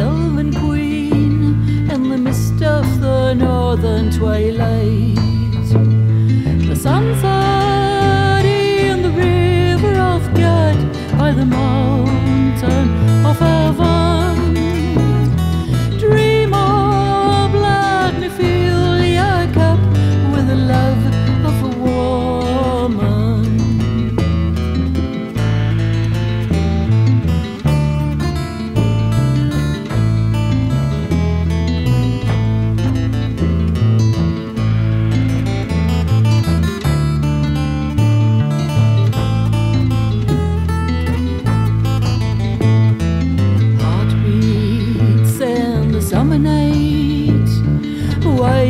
elven queen in the mist of the northern twilight. The sunset.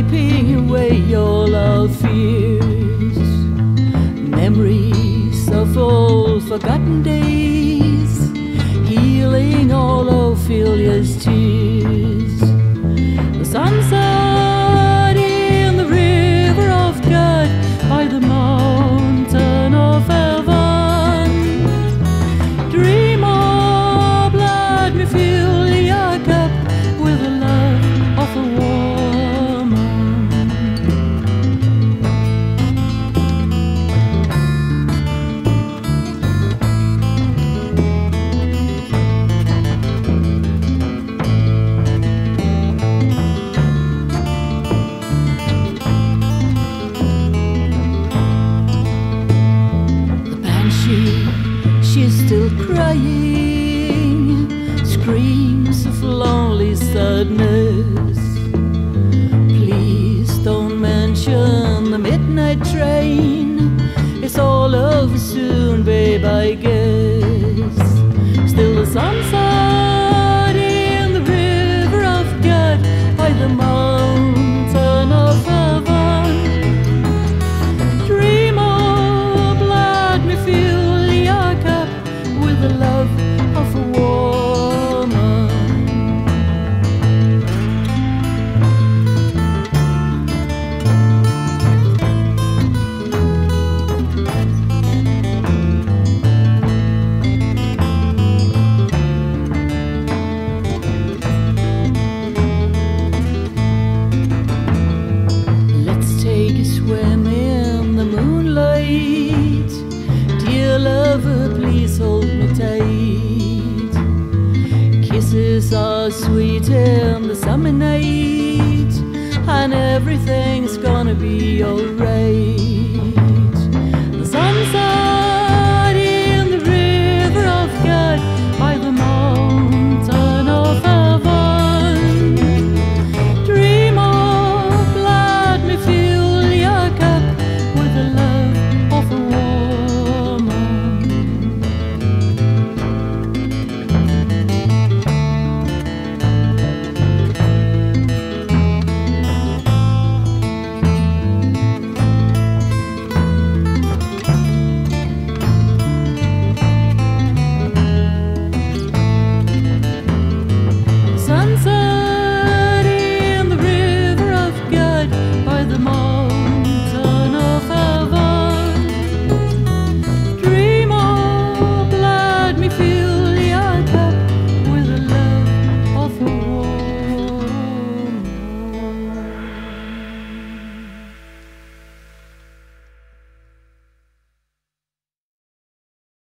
wiping away all our fears. Memories of old forgotten days, healing all Ophelia's tears. The sunset. goodness. Please don't mention the midnight train. It's all over soon, babe, I guess. Still the sunset in the river of God by the mountain. Are sweet in the summer night, and everything's gonna be alright.